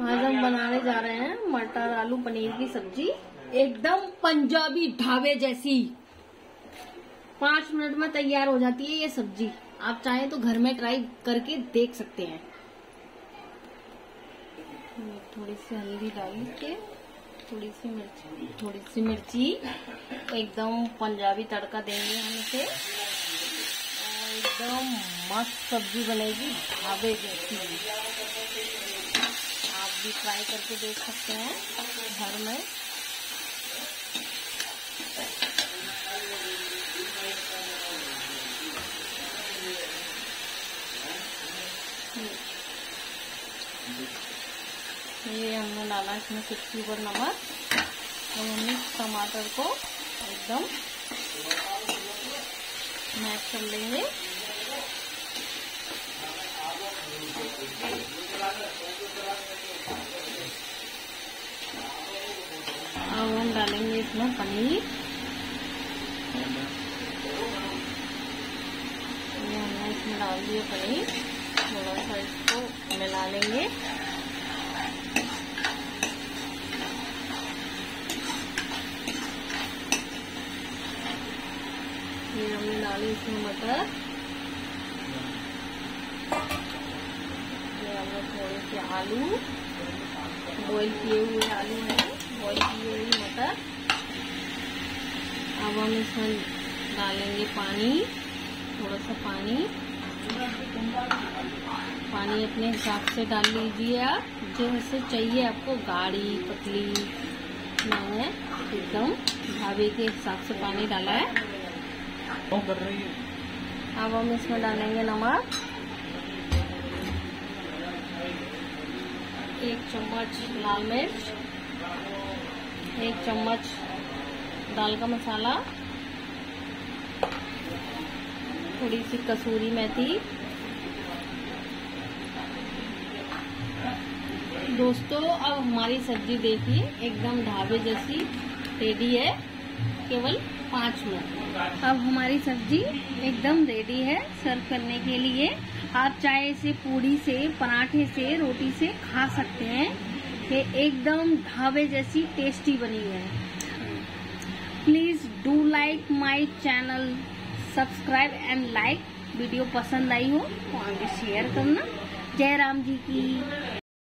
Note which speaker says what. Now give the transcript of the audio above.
Speaker 1: आज हम बनाने जा रहे हैं मटर, आलू, पनीर की सब्ज़ी। एकदम पंजाबी ढाबे जैसी। पाँच मिनट में तैयार हो जाती है ये सब्ज़ी। आप चाहें तो घर में ट्राई करके देख सकते हैं। थोड़ी सी हल्दी डाल के, थोड़ी सी मिर्ची, थोड़ी सी मिर्ची, एकदम पंजाबी तड़का देंगे हम इसे। एकदम मस्त सब्ज़ी बनेगी ढाबे जैसी। भी ट्राई करके देख सकते हैं घर में। ये हमने डाला इसमें सिक्सटी पर नमक। और हमने टमाटर को एकदम मैश कर लेंगे। डालेंगे इसमें पनीर। हमने इसमें डाल दिया पनीर। थोड़ा सा इसको मिला लेंगे। फिर हमने डाली इसमें मटर। फिर हमने थोड़े से आलू। बॉईल किए हुए आलू हैं बॉईल की हुई मटर अब हम इसमें डालेंगे पानी थोड़ा सा पानी। पानी अपने हिसाब से डाल लीजिए आप। जैसे चाहिए आपको गाढ़ी पतली मैंने एकदम ढाबे के हिसाब से पानी डाला है। कर रही है। अब हम इसमें डालेंगे नमक। एक चम्मच लाल मिर्च एक चम्मच दाल का मसाला, थोड़ी सी कसूरी मेथी, दोस्तों, अब हमारी सब्ज़ी देखिए, एकदम ढाबे जैसी रेडी है, केवल पाँच मिनट। अब हमारी सब्ज़ी एकदम रेडी है सर्व करने के लिए। आप चाहे इसे पूड़ी से, पराठे से, रोटी से खा सकते हैं। ये एकदम ढाबे जैसी टेस्टी बनी है। Like my channel subscribe and like video पसंद आई हो तो आगे शेयर करना। जय राम जी की।